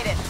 initiated.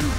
Good